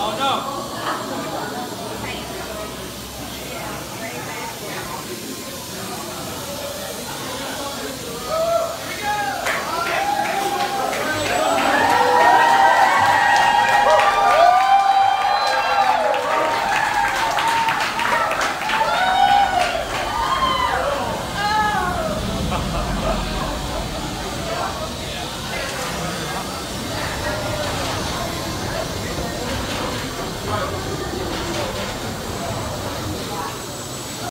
Oh, no.